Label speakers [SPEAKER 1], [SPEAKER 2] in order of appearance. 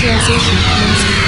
[SPEAKER 1] 这要搜持